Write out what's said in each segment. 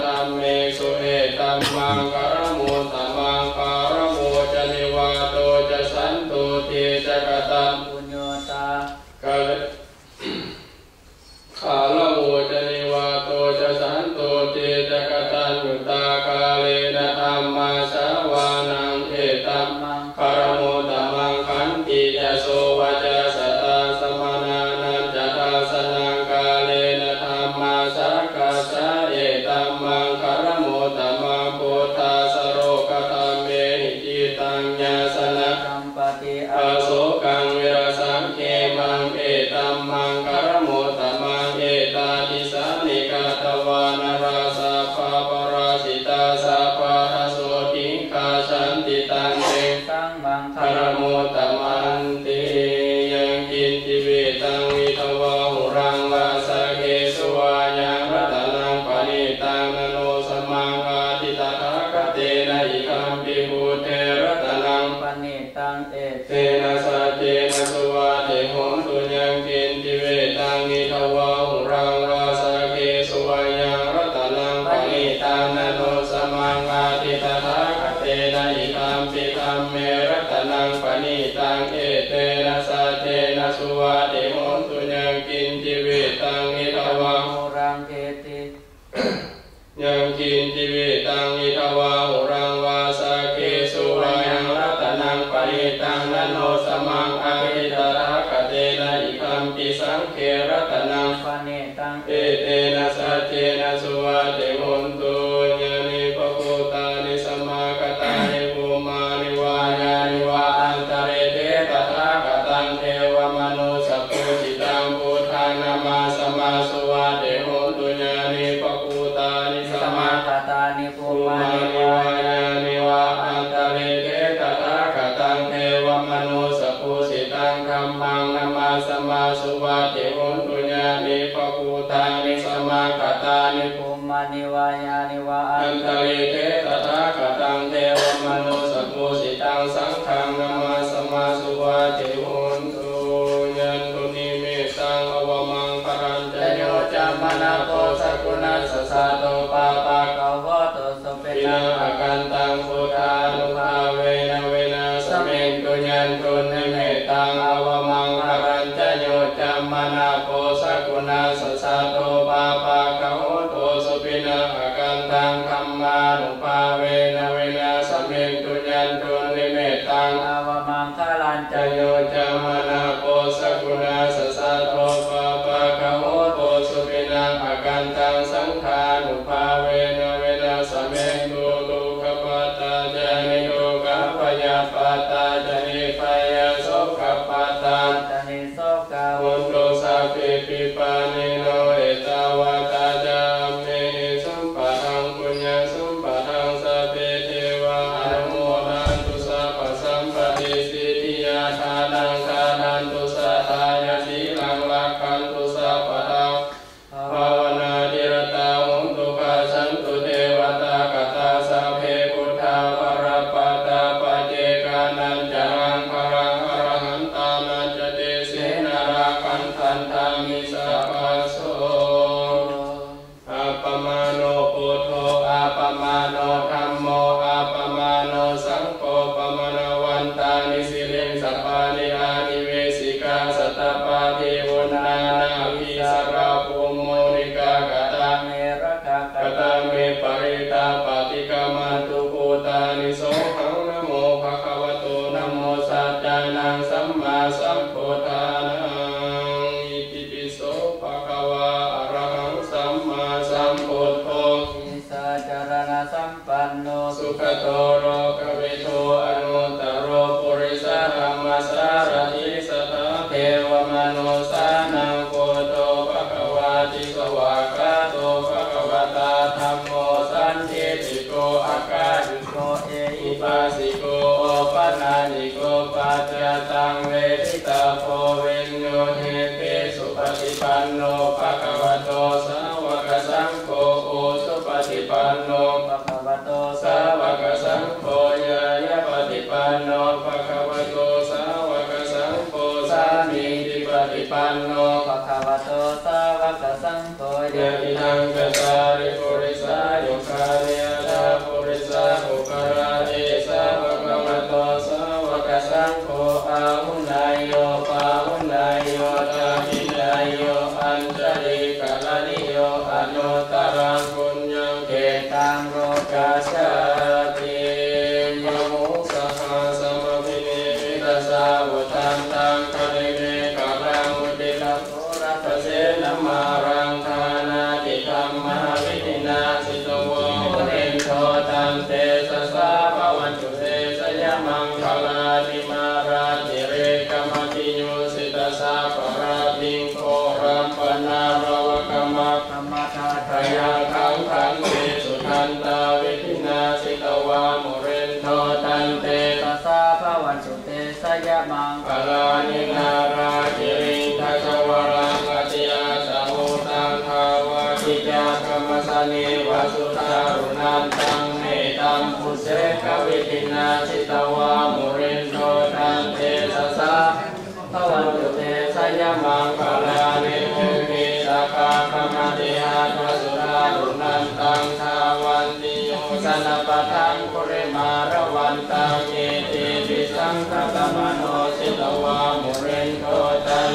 ธรรมเมสุเอตัมมังกร ติตังเตสังมังคารโมตมันติยังกินทิเวตังวิทวาหุรังวาสเกสวายารัตนังปณิตังนโนสมังอาติตาคคเตนะอิคัมปิภูเทรัตนังปณิตังเอเตนะสัจเจนะสวาานิสมาคตานิภูมานิวายานิวาอันตริเตตถาคตังเทวมนุสมุสิตังสังขังนามาสมาสุวาติหุนตุยันตุนิมิตังอวมังปรันจโยจามนาโตสกุณัสสะโตปา สารอิสตเทวมนุสานัโกตภะคะวาติสวากตภะคะวตามโมสันติโกอาการิโกเออิปัสิโกโอปนนิโกปัจจตังเวทิตาโพเวนโเฮเสุปิปันโน ปันโนภะคะวะโตสาวกสังโฆยะตินังกตริปุริสายคาเนลาปุริสาอุปราเอสาวกมะโตสาวกสังโฆอุนายโยปาุนายโยตาหินายโยอันจริกะ ยังขังขังเตสุทันตาวิธินาสิตวามุเรนโทตันเตตัสสะภวันตุเตสยะมังปลานินาราจิริงทัชวรังอติอาสมุตังภาวะกิจากรรมสนิวาสุทารุนันตังเมตัมพุเสกวิธินาสิตวามุเรนโทตันเตสัสสะภวันตุเตสยะมัมังงคลานิมุขิสาคาคมติหาทสุรารุนันตังทาวันติโย สนปะทังปุริมาระวันตังเอติปิสังคตมโนสิตวามุเรนโทตัน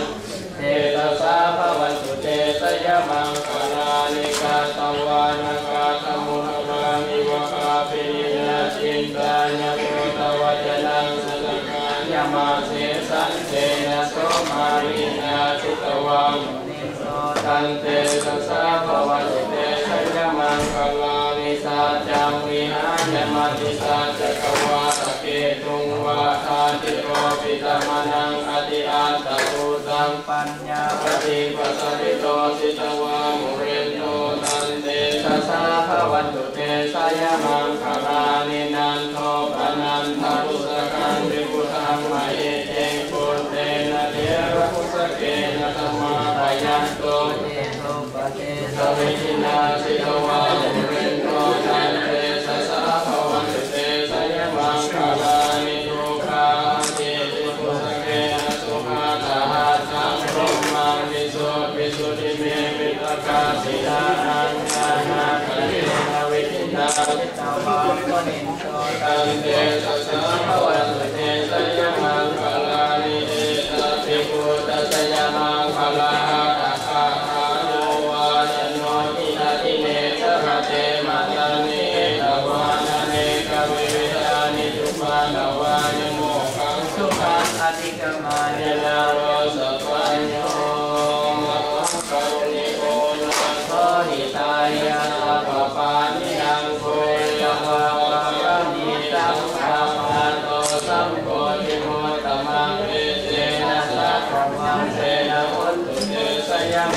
เทตสาภวันตุเตสยมังคลานิกาตวานกาตมุนกามิวกาปิยาจินตานยโยตวัจนังสตกายมาเสสันเตนะโสมารินาสิตวามุนิโสตันเตสสสะภวันตุเตสัยมังคลานิสัจจั งวิหารมติสัจจกวาตะเกตุงวาทาติโรปิตมนังอติอันตตุสังปัญญาปฏิปัสสิโตสิตวามุเรนโตตันเตสัสสะภวันตุเตสัยมังคลานินันโทปนันทรุสกันวิพุทังมะเอเตปุเตนะเทระพุสเกนะธรรมาทายันโตเตโตปะเตสวิทินาสิ ตัน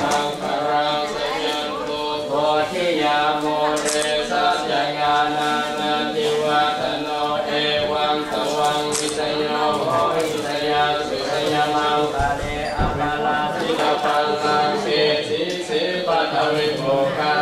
มังคลังสัญโกทิยาโมเรสัจาณานันติวัตโนเอวังสวังวิทยโยโหวิทยาสุทยามังคาเนอัปลาสิกปังสิสิสิปัวิโภคา